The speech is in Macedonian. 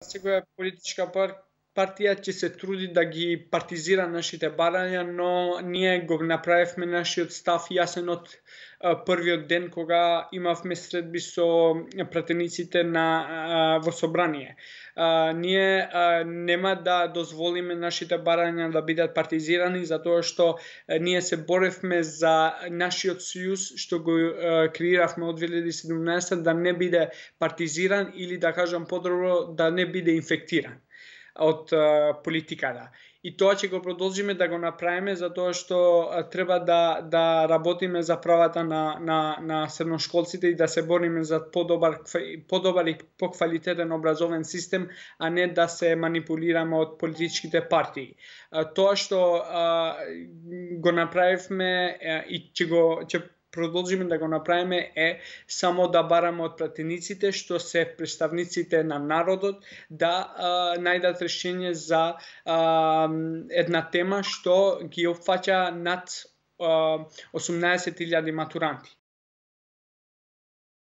Cigo é política para партија ќе се труди да ги партизира нашите барања, но ние го направивме нашиот став јасен од првиот ден кога имавме средби со пратениците на во собрание. Ние нема да дозволиме нашите барања да бидат партизирани затоа што ние се боревме за нашиот сојуз што го креиравме од 2017 да не биде партизиран или да кажам подобро да не биде инфектиран од политиката. И тоа ќе го продолжиме да го направиме затоа што треба да да работиме за правата на на на средношколците и да се бориме за подобар подобар и поквалитетен образовен систем, а не да се манипулираме од политичките партии. Тоа што го направивме и ќе го ќе продолжиме да го направиме е само да бараме од пратениците што се представниците на народот да а, најдат решение за а, една тема што ги опфаќа над 18.000 матуранти.